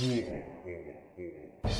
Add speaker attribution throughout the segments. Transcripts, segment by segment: Speaker 1: 嗯嗯嗯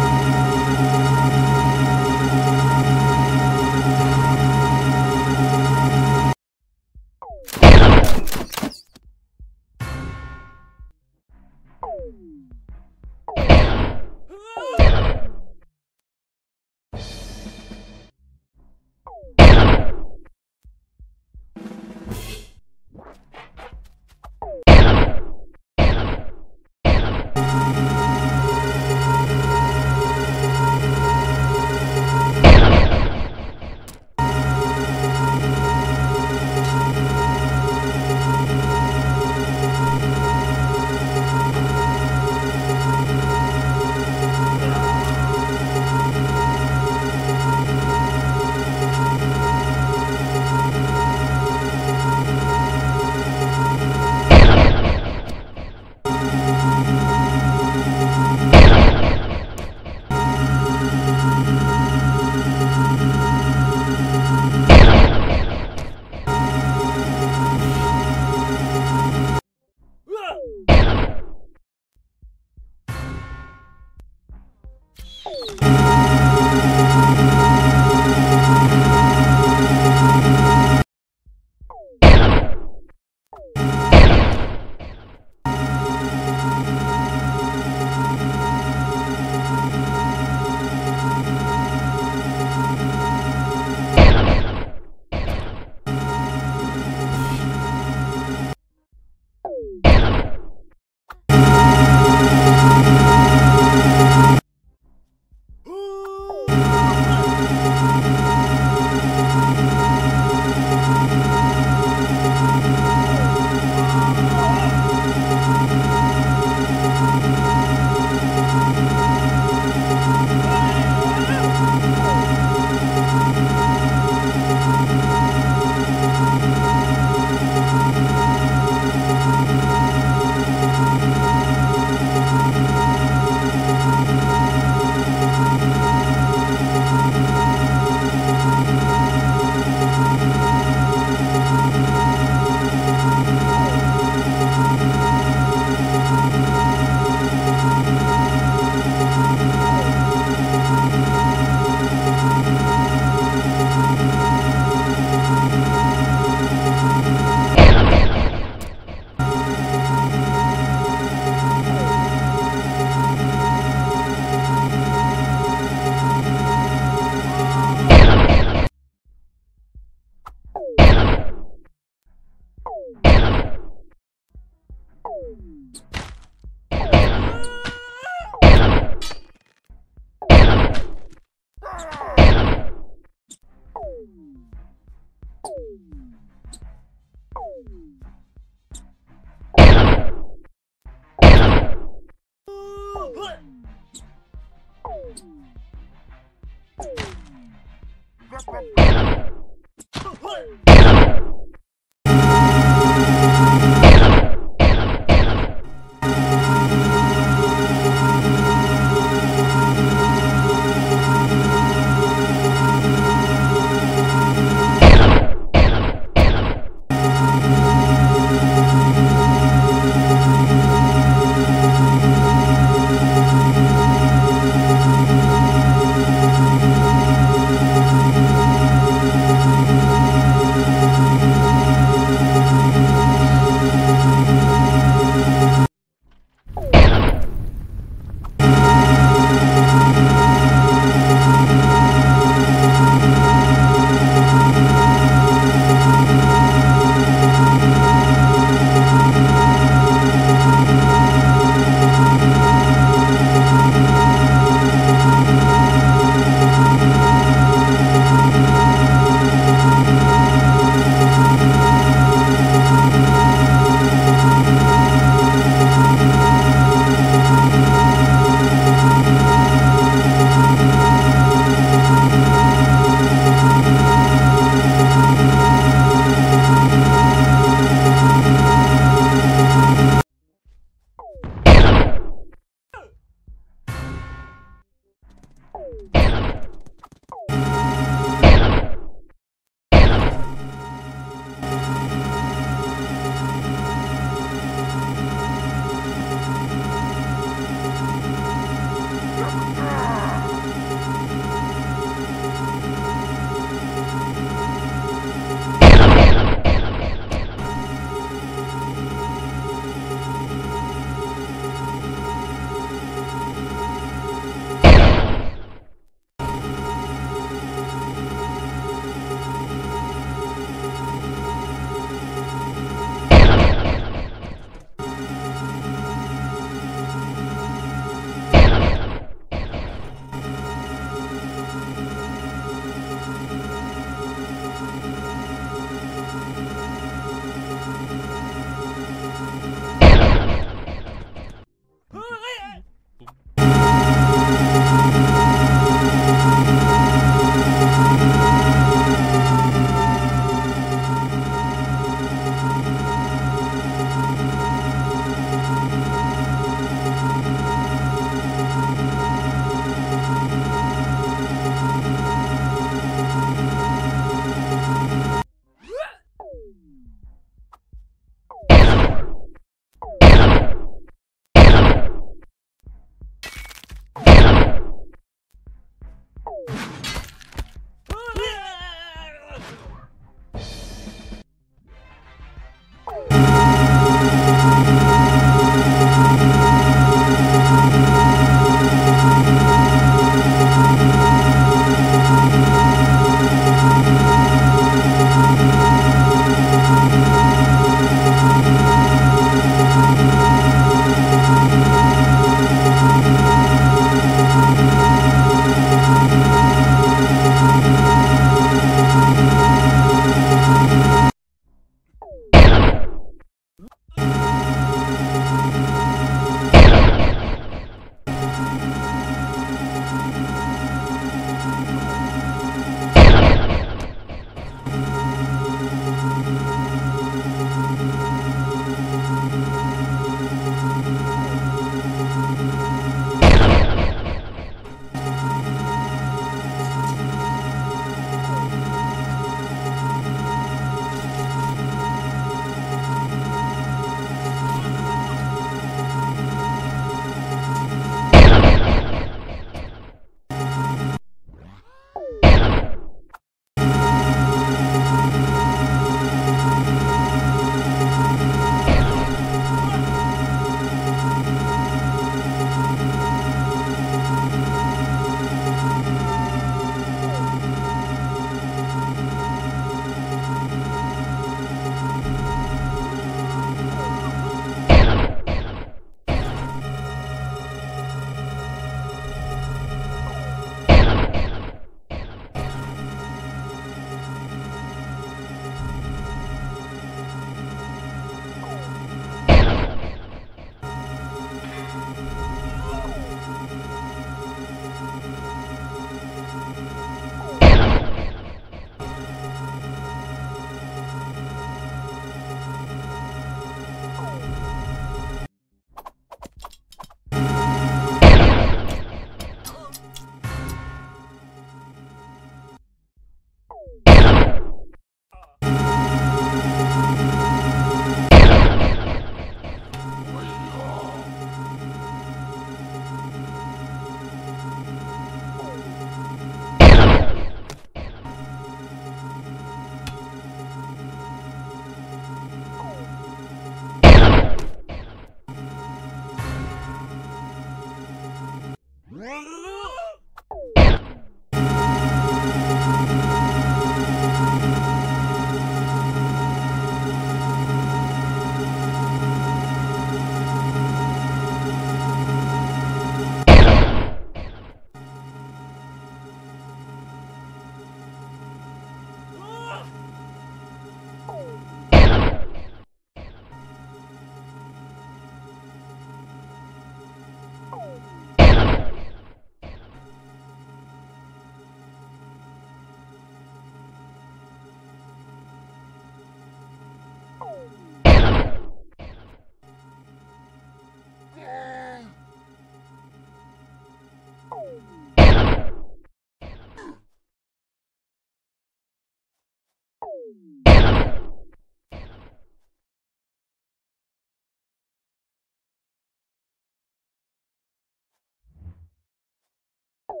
Speaker 1: Oh.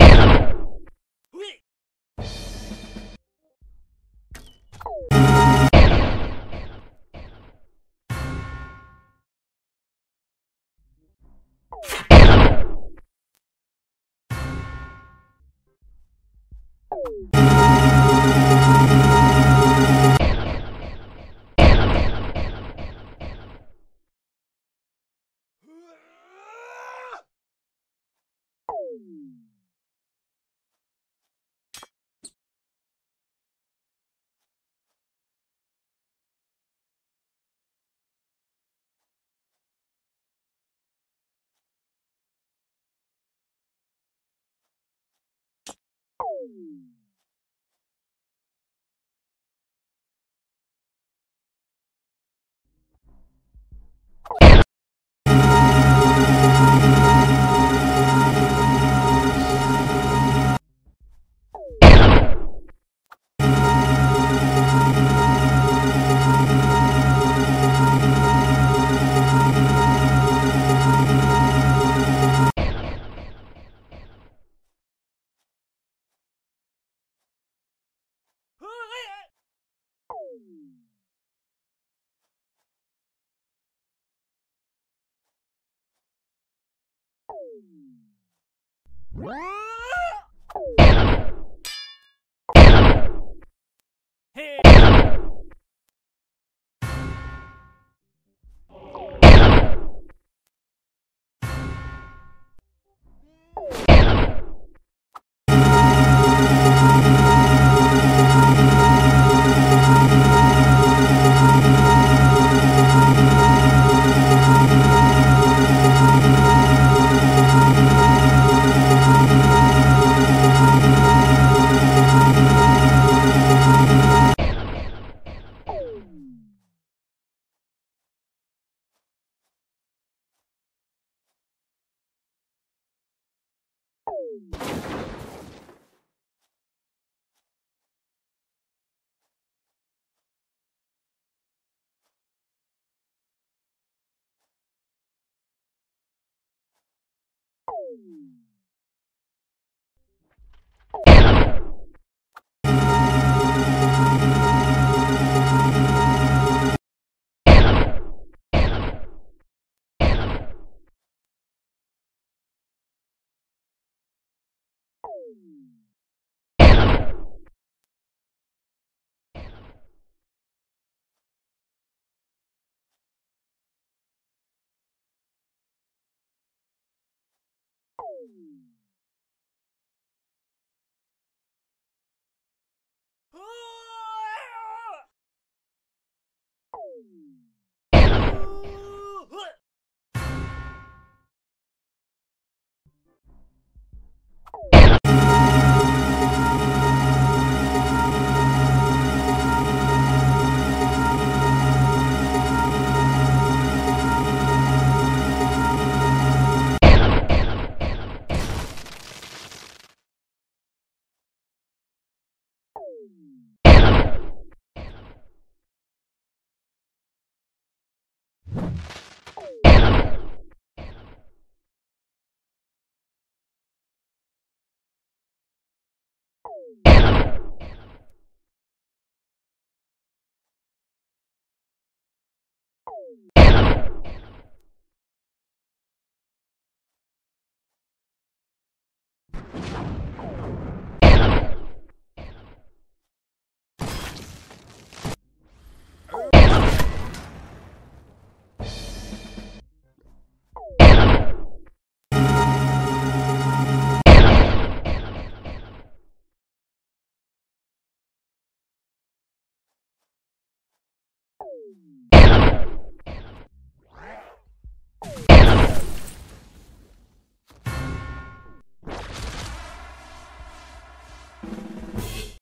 Speaker 1: Oh. Ooh.
Speaker 2: What?